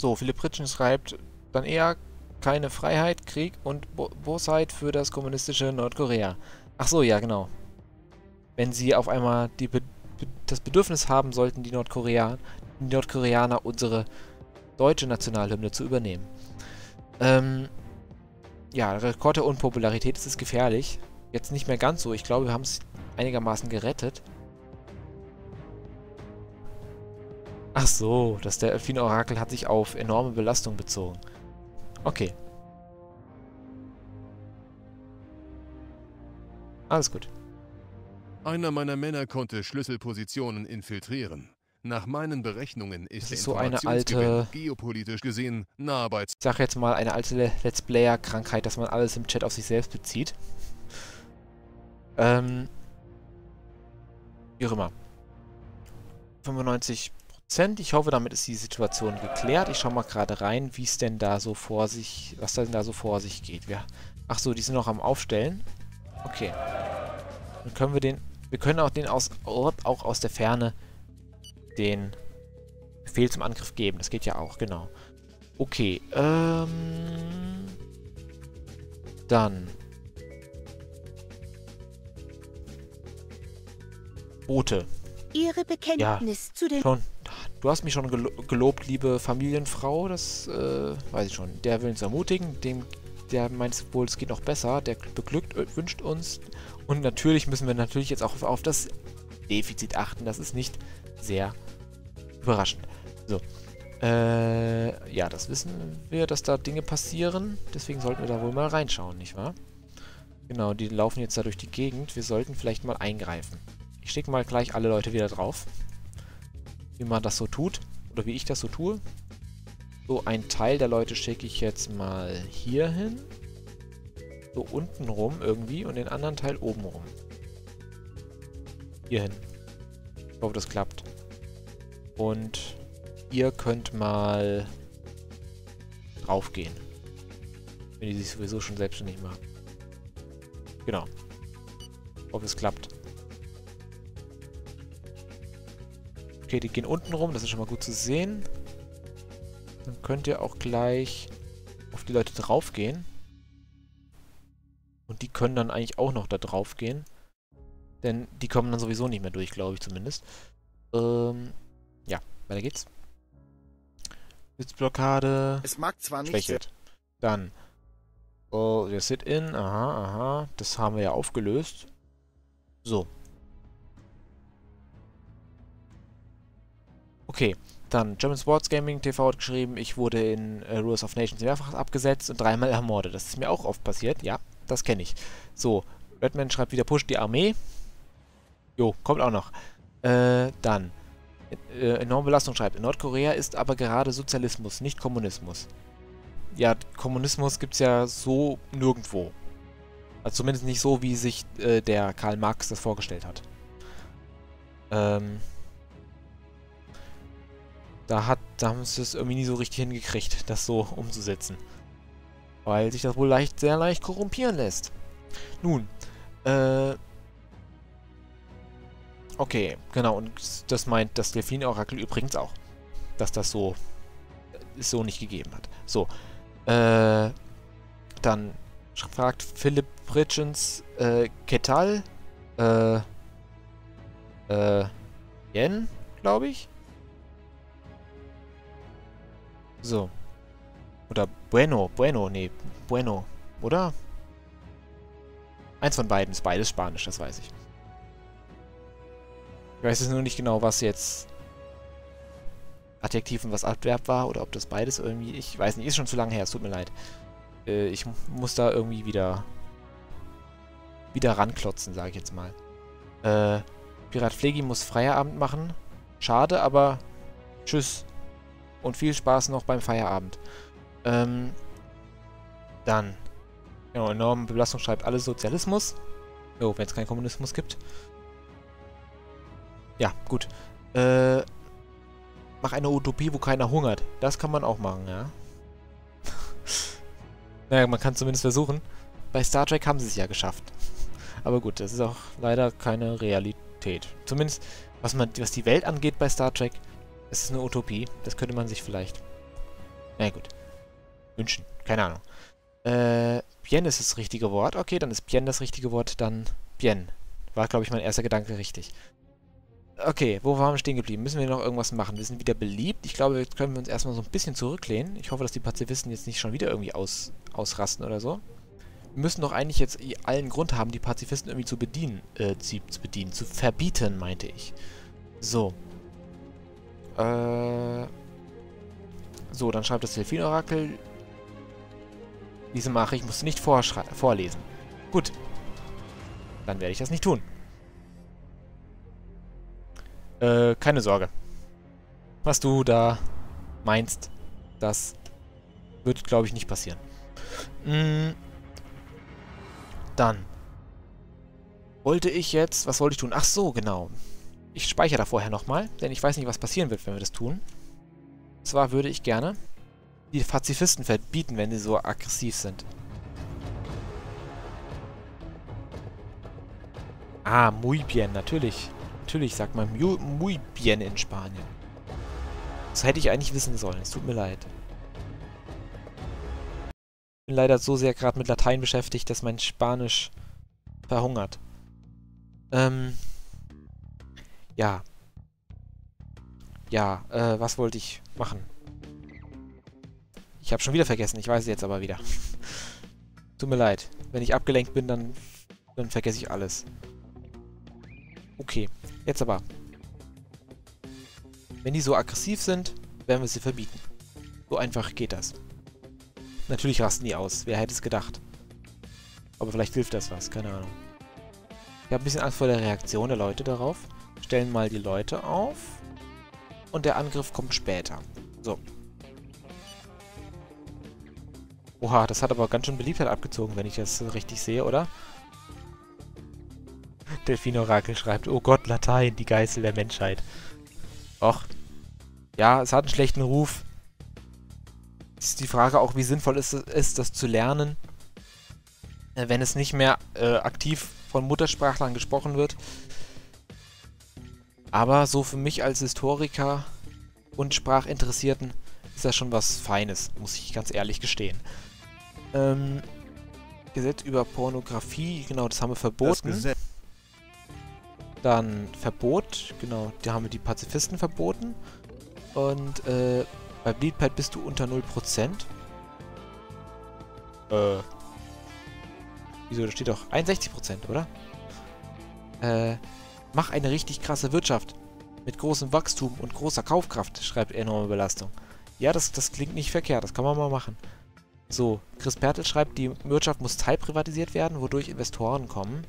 So, Philipp Ritschen schreibt dann eher keine Freiheit, Krieg und Bo Bosheit für das kommunistische Nordkorea. Ach so, ja, genau. Wenn sie auf einmal die Be das Bedürfnis haben sollten, die, Nordkorea die Nordkoreaner unsere deutsche Nationalhymne zu übernehmen. Ähm, ja, Rekord der Unpopularität ist es gefährlich. Jetzt nicht mehr ganz so. Ich glaube, wir haben es einigermaßen gerettet. Ach so, das Delfin-Orakel hat sich auf enorme Belastung bezogen. Okay. Alles gut. Einer meiner Männer konnte Schlüsselpositionen infiltrieren. Nach meinen Berechnungen ist, das ist so eine alte, geopolitisch gesehen nah bei... Ich sag jetzt mal eine alte Let's Player-Krankheit, dass man alles im Chat auf sich selbst bezieht. Ähm... Wie auch immer. 95 Prozent. Ich hoffe, damit ist die Situation geklärt. Ich schaue mal gerade rein, wie es denn da so vor sich, was denn da so vor sich geht. Wir, ach so, die sind noch am Aufstellen. Okay. Dann können wir den, wir können auch den aus, auch aus der Ferne den Befehl zum Angriff geben. Das geht ja auch, genau. Okay, ähm... Dann... Boote. Ihre Bekenntnis ja, zu den... Schon. Du hast mich schon gelo gelobt, liebe Familienfrau. Das, äh, weiß ich schon. Der will uns ermutigen. Dem, der meint wohl, es geht noch besser. Der beglückt, äh, wünscht uns. Und natürlich müssen wir natürlich jetzt auch auf das Defizit achten. Das ist nicht sehr überraschend. So. Äh, ja, das wissen wir, dass da Dinge passieren. Deswegen sollten wir da wohl mal reinschauen, nicht wahr? Genau, die laufen jetzt da durch die Gegend. Wir sollten vielleicht mal eingreifen. Ich schicke mal gleich alle Leute wieder drauf. Wie man das so tut. Oder wie ich das so tue. So, ein Teil der Leute schicke ich jetzt mal hier hin. So unten rum irgendwie und den anderen Teil oben rum. Hier hin. Ich hoffe, das klappt. Und ihr könnt mal draufgehen. Wenn die sich sowieso schon selbstständig machen. Genau. Ich hoffe, es klappt. Okay, die gehen unten rum, das ist schon mal gut zu sehen. Dann könnt ihr auch gleich auf die Leute draufgehen. Und die können dann eigentlich auch noch da drauf gehen. Denn die kommen dann sowieso nicht mehr durch, glaube ich zumindest. Ähm, ja, weiter geht's. Sitzblockade. Es mag zwar nicht. Schwächelt. Dann. Oh, der Sit-In. Aha, aha. Das haben wir ja aufgelöst. So. Okay. Dann, German Sports Gaming TV hat geschrieben, ich wurde in äh, Rules of Nations mehrfach abgesetzt und dreimal ermordet. Das ist mir auch oft passiert. Ja, das kenne ich. So, Redman schreibt wieder, pusht die Armee. Jo, kommt auch noch. Äh, dann äh, enorme Belastung schreibt. In Nordkorea ist aber gerade Sozialismus, nicht Kommunismus. Ja, Kommunismus gibt es ja so nirgendwo. Also zumindest nicht so, wie sich äh, der Karl Marx das vorgestellt hat. Ähm, da, hat, da haben sie es irgendwie nie so richtig hingekriegt, das so umzusetzen. Weil sich das wohl leicht, sehr leicht korrumpieren lässt. Nun, äh, Okay, genau. Und das meint das Delfin-Orakel übrigens auch. Dass das so so nicht gegeben hat. So. Äh, dann fragt Philipp Bridgens äh, Ketal äh, äh, Yen, glaube ich. So. Oder Bueno, Bueno, nee, Bueno, oder? Eins von beiden ist beides Spanisch, das weiß ich. Ich weiß jetzt nur nicht genau, was jetzt Adjektiv und was Adverb war oder ob das beides irgendwie... Ich weiß nicht, ist schon zu lange her, es tut mir leid. Äh, ich muss da irgendwie wieder wieder ranklotzen, sage ich jetzt mal. Äh, Pirat Flegi muss Feierabend machen. Schade, aber tschüss. Und viel Spaß noch beim Feierabend. Ähm, dann. Genau, enorme Belastung schreibt alles Sozialismus. Jo, wenn es keinen Kommunismus gibt. Ja, gut. Äh, mach eine Utopie, wo keiner hungert. Das kann man auch machen, ja. naja, man kann zumindest versuchen. Bei Star Trek haben sie es ja geschafft. Aber gut, das ist auch leider keine Realität. Zumindest, was, man, was die Welt angeht bei Star Trek, ist es eine Utopie. Das könnte man sich vielleicht Na gut. Wünschen. Keine Ahnung. Äh, bien ist das richtige Wort. Okay, dann ist bien das richtige Wort. Dann bien. War, glaube ich, mein erster Gedanke richtig. Okay, wo waren wir stehen geblieben? Müssen wir noch irgendwas machen? Wir sind wieder beliebt. Ich glaube, jetzt können wir uns erstmal so ein bisschen zurücklehnen. Ich hoffe, dass die Pazifisten jetzt nicht schon wieder irgendwie aus, ausrasten oder so. Wir müssen doch eigentlich jetzt allen Grund haben, die Pazifisten irgendwie zu bedienen. Äh, zu bedienen. Zu verbieten, meinte ich. So. Äh... So, dann schreibt das Delfin-Orakel. Diese Nachricht musst du nicht vorlesen. Gut. Dann werde ich das nicht tun. Äh, keine Sorge. Was du da meinst, das wird, glaube ich, nicht passieren. Mm. Dann. Wollte ich jetzt... Was wollte ich tun? Ach so, genau. Ich speichere da vorher nochmal, denn ich weiß nicht, was passieren wird, wenn wir das tun. Und zwar würde ich gerne die Pazifisten verbieten, wenn sie so aggressiv sind. Ah, muy bien, natürlich. Natürlich sagt man muy bien in Spanien. Das hätte ich eigentlich wissen sollen. Es tut mir leid. Ich bin leider so sehr gerade mit Latein beschäftigt, dass mein Spanisch verhungert. Ähm. Ja. Ja, äh, was wollte ich machen? Ich habe schon wieder vergessen. Ich weiß es jetzt aber wieder. Tut mir leid. Wenn ich abgelenkt bin, dann, dann vergesse ich alles. Okay. Jetzt aber. Wenn die so aggressiv sind, werden wir sie verbieten. So einfach geht das. Natürlich rasten die aus. Wer hätte es gedacht? Aber vielleicht hilft das was. Keine Ahnung. Ich habe ein bisschen Angst vor der Reaktion der Leute darauf. Stellen mal die Leute auf. Und der Angriff kommt später. So. Oha, das hat aber ganz schön Beliebtheit abgezogen, wenn ich das richtig sehe, oder? Delfin-Orakel schreibt, oh Gott, Latein, die Geißel der Menschheit. Och. Ja, es hat einen schlechten Ruf. Ist die Frage auch, wie sinnvoll ist es, das zu lernen, äh, wenn es nicht mehr äh, aktiv von Muttersprachlern gesprochen wird. Aber so für mich als Historiker und Sprachinteressierten ist das schon was Feines, muss ich ganz ehrlich gestehen. Ähm, Gesetz über Pornografie, genau, das haben wir verboten. Dann Verbot, genau, da haben wir die Pazifisten verboten. Und äh, bei Bleedpad bist du unter 0%. Äh. Wieso, da steht doch 61%, oder? Äh, mach eine richtig krasse Wirtschaft. Mit großem Wachstum und großer Kaufkraft, schreibt enorme Belastung. Ja, das, das klingt nicht verkehrt, das kann man mal machen. So, Chris Pertel schreibt, die Wirtschaft muss teilprivatisiert werden, wodurch Investoren kommen.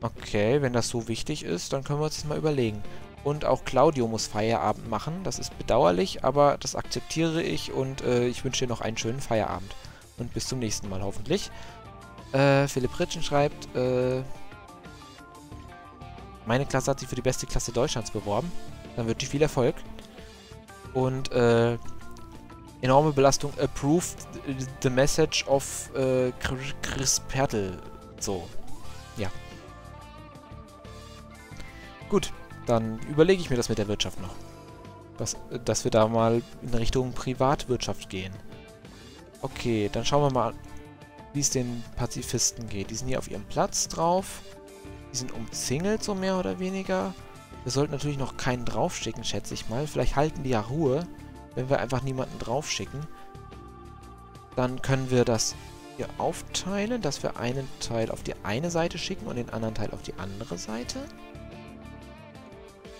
Okay, wenn das so wichtig ist, dann können wir uns das mal überlegen. Und auch Claudio muss Feierabend machen. Das ist bedauerlich, aber das akzeptiere ich und äh, ich wünsche dir noch einen schönen Feierabend. Und bis zum nächsten Mal hoffentlich. Äh, Philipp Ritschen schreibt, äh, meine Klasse hat sich für die beste Klasse Deutschlands beworben. Dann wünsche ich viel Erfolg. Und, äh, enorme Belastung approved the message of äh, Chris Pertel. So, ja. Gut, dann überlege ich mir das mit der Wirtschaft noch. Was, dass wir da mal in Richtung Privatwirtschaft gehen. Okay, dann schauen wir mal, wie es den Pazifisten geht. Die sind hier auf ihrem Platz drauf. Die sind umzingelt, so mehr oder weniger. Wir sollten natürlich noch keinen draufschicken, schätze ich mal. Vielleicht halten die ja Ruhe, wenn wir einfach niemanden draufschicken. Dann können wir das hier aufteilen, dass wir einen Teil auf die eine Seite schicken und den anderen Teil auf die andere Seite.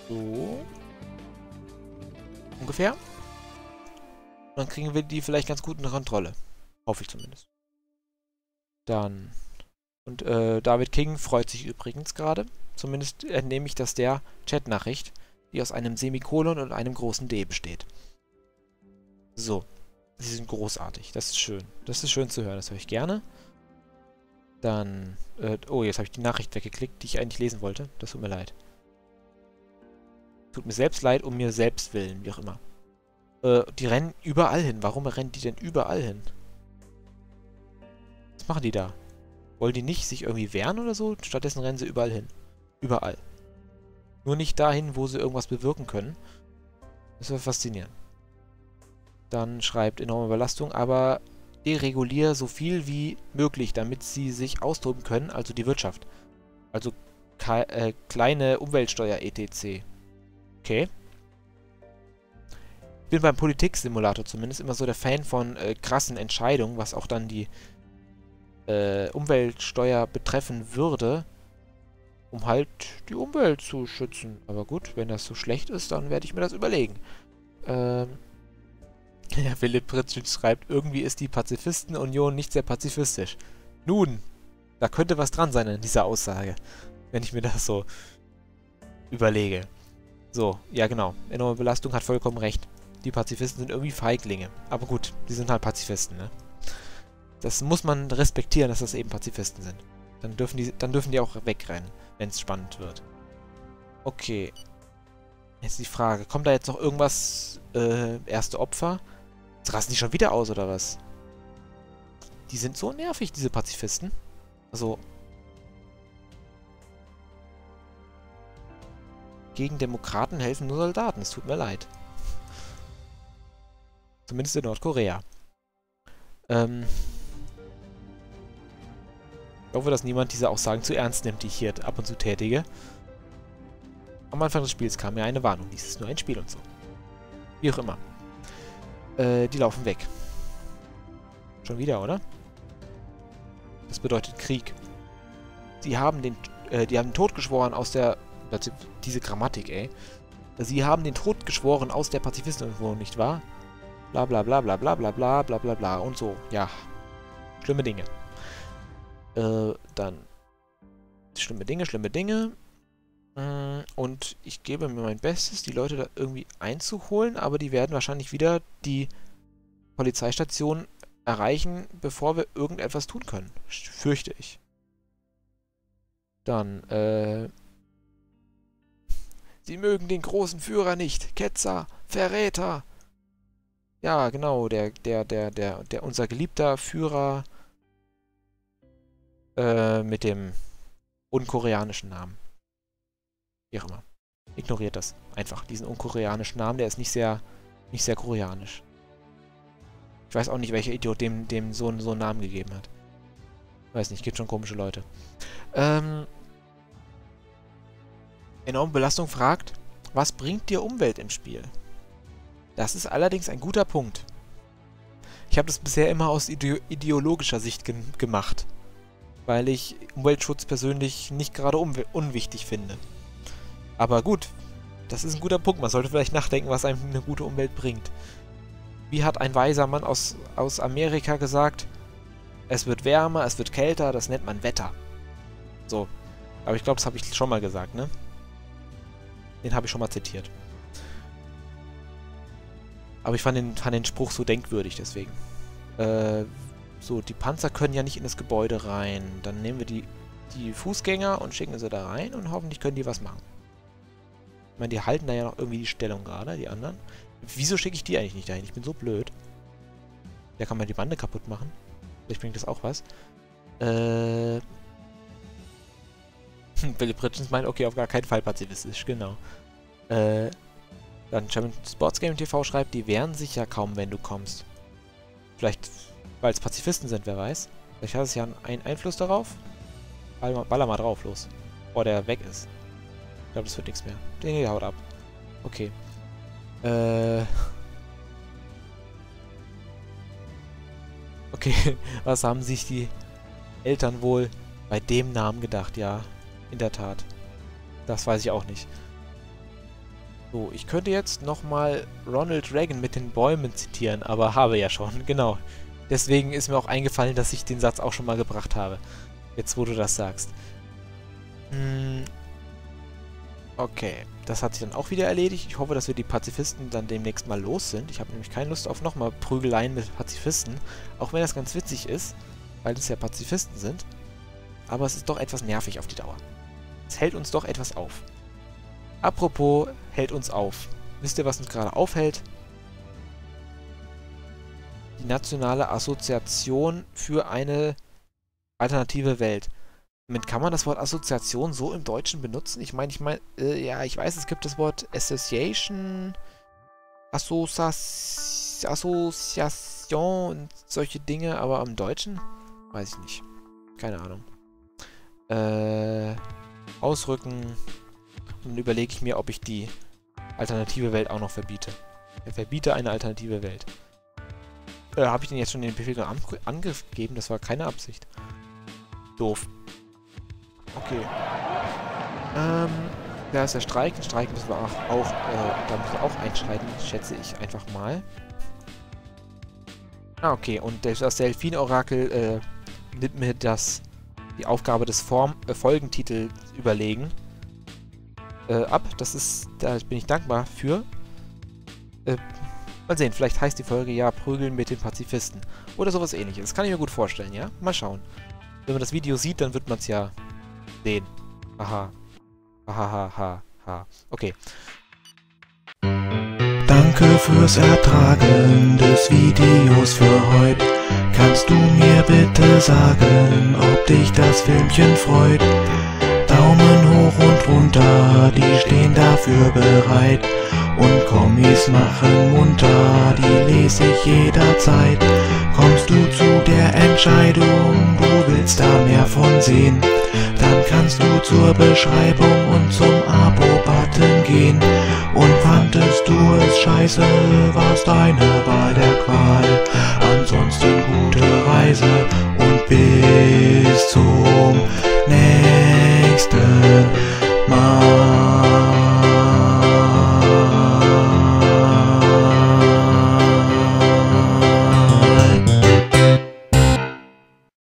So. Ungefähr. Dann kriegen wir die vielleicht ganz gut in Kontrolle. Hoffe ich zumindest. Dann. Und äh, David King freut sich übrigens gerade. Zumindest entnehme ich das der Chatnachricht, die aus einem Semikolon und einem großen D besteht. So. Sie sind großartig. Das ist schön. Das ist schön zu hören. Das höre ich gerne. Dann. Äh, oh, jetzt habe ich die Nachricht weggeklickt, die ich eigentlich lesen wollte. Das tut mir leid. Tut mir selbst leid, um mir selbst willen, wie auch immer. Äh, die rennen überall hin. Warum rennen die denn überall hin? Was machen die da? Wollen die nicht sich irgendwie wehren oder so? Stattdessen rennen sie überall hin. Überall. Nur nicht dahin, wo sie irgendwas bewirken können. Das wäre faszinierend. Dann schreibt enorme Belastung, aber dereguliere so viel wie möglich, damit sie sich austoben können, also die Wirtschaft. Also äh, kleine Umweltsteuer etc. Okay. Ich bin beim Politik-Simulator zumindest immer so der Fan von äh, krassen Entscheidungen, was auch dann die äh, Umweltsteuer betreffen würde, um halt die Umwelt zu schützen. Aber gut, wenn das so schlecht ist, dann werde ich mir das überlegen. Ähm, ja, Philipp Pritschitsch schreibt, irgendwie ist die Pazifistenunion nicht sehr pazifistisch. Nun, da könnte was dran sein in dieser Aussage, wenn ich mir das so überlege. So, ja genau, enorme Belastung hat vollkommen recht. Die Pazifisten sind irgendwie Feiglinge. Aber gut, die sind halt Pazifisten, ne? Das muss man respektieren, dass das eben Pazifisten sind. Dann dürfen die, dann dürfen die auch wegrennen, wenn es spannend wird. Okay. Jetzt die Frage, kommt da jetzt noch irgendwas, äh, erste Opfer? Jetzt rasten die schon wieder aus, oder was? Die sind so nervig, diese Pazifisten. Also... Gegen Demokraten helfen nur Soldaten, es tut mir leid. Zumindest in Nordkorea. Ähm... Ich hoffe, dass niemand diese Aussagen zu ernst nimmt, die ich hier ab und zu tätige. Am Anfang des Spiels kam mir eine Warnung. Dies ist nur ein Spiel und so. Wie auch immer. Äh, die laufen weg. Schon wieder, oder? Das bedeutet Krieg. Sie haben den, äh, die haben den Tod geschworen aus der... Diese Grammatik, ey. Sie haben den Tod geschworen aus der Pazifistenunion, nicht wahr? Bla bla bla bla bla bla bla bla bla bla und so. Ja. Schlimme Dinge. Äh, dann schlimme Dinge, schlimme Dinge. Mm, und ich gebe mir mein Bestes, die Leute da irgendwie einzuholen, aber die werden wahrscheinlich wieder die Polizeistation erreichen, bevor wir irgendetwas tun können. Fürchte ich. Dann, äh... Sie mögen den großen Führer nicht. Ketzer, Verräter. Ja, genau, der, der, der, der, der, unser geliebter Führer äh, mit dem unkoreanischen Namen. Wie auch immer. Ignoriert das. Einfach. Diesen unkoreanischen Namen, der ist nicht sehr, nicht sehr koreanisch. Ich weiß auch nicht, welcher Idiot dem, dem so, so einen Namen gegeben hat. Weiß nicht, gibt schon komische Leute. Ähm, enorme Belastung fragt, was bringt dir Umwelt im Spiel? Das ist allerdings ein guter Punkt. Ich habe das bisher immer aus ide ideologischer Sicht ge gemacht weil ich Umweltschutz persönlich nicht gerade unwichtig finde. Aber gut, das ist ein guter Punkt. Man sollte vielleicht nachdenken, was einem eine gute Umwelt bringt. Wie hat ein weiser Mann aus, aus Amerika gesagt, es wird wärmer, es wird kälter, das nennt man Wetter. So. Aber ich glaube, das habe ich schon mal gesagt, ne? Den habe ich schon mal zitiert. Aber ich fand den, fand den Spruch so denkwürdig, deswegen. Äh, so, die Panzer können ja nicht in das Gebäude rein. Dann nehmen wir die, die Fußgänger und schicken sie da rein und hoffentlich können die was machen. Ich meine, die halten da ja noch irgendwie die Stellung gerade, die anderen. Wieso schicke ich die eigentlich nicht dahin? Ich bin so blöd. Da kann man die Bande kaputt machen. Vielleicht bringt das auch was. Äh... Billy Pritchens meint, okay, auf gar keinen Fall pazifistisch, genau. Äh... Dann German Sports Game TV schreibt, die wehren sich ja kaum, wenn du kommst. Vielleicht weil es Pazifisten sind, wer weiß. Vielleicht hat es ja einen Einfluss darauf. Baller, baller mal drauf, los. Bevor der weg ist. Ich glaube, das wird nichts mehr. Nee, haut ab. Okay. Äh... Okay, was haben sich die Eltern wohl bei dem Namen gedacht? Ja, in der Tat. Das weiß ich auch nicht. So, ich könnte jetzt nochmal Ronald Reagan mit den Bäumen zitieren, aber habe ja schon, genau. Deswegen ist mir auch eingefallen, dass ich den Satz auch schon mal gebracht habe. Jetzt, wo du das sagst. Hm. Okay, das hat sich dann auch wieder erledigt. Ich hoffe, dass wir die Pazifisten dann demnächst mal los sind. Ich habe nämlich keine Lust auf nochmal Prügeleien mit Pazifisten. Auch wenn das ganz witzig ist, weil es ja Pazifisten sind. Aber es ist doch etwas nervig auf die Dauer. Es hält uns doch etwas auf. Apropos, hält uns auf. Wisst ihr, was uns gerade aufhält? Die Nationale Assoziation für eine alternative Welt. Damit kann man das Wort Assoziation so im Deutschen benutzen? Ich meine, ich meine, äh, ja, ich weiß, es gibt das Wort Association, Association, Assoziation und solche Dinge, aber am Deutschen? Weiß ich nicht. Keine Ahnung. Äh, ausrücken. Und dann überlege ich mir, ob ich die alternative Welt auch noch verbiete. Er verbiete eine alternative Welt. Äh, habe ich den jetzt schon den Befehl an angegeben? Das war keine Absicht. Doof. Okay. Ähm, da ist der Streik. Den Streik müssen wir auch, auch äh, da müssen wir auch einschreiten, schätze ich einfach mal. Ah, okay. Und das Delfin-Orakel äh, nimmt mir das, die Aufgabe des Form, äh, Folgentitels überlegen äh, ab. Das ist, da bin ich dankbar für. Mal sehen, vielleicht heißt die Folge ja Prügeln mit den Pazifisten. Oder sowas ähnliches. Kann ich mir gut vorstellen, ja? Mal schauen. Wenn man das Video sieht, dann wird man es ja sehen. Aha. Hahaha. Ha, ha. Okay. Danke fürs Ertragen des Videos für heute. Kannst du mir bitte sagen, ob dich das Filmchen freut? Daumen hoch und runter, die stehen dafür bereit und Kommis machen munter, die lese ich jederzeit. Kommst du zu der Entscheidung, du willst da mehr von sehen, dann kannst du zur Beschreibung und zum Abo-Button gehen. Und fandest du es scheiße, war's deine Wahl der Qual. Ansonsten gute Reise und bis zum nächsten Mal.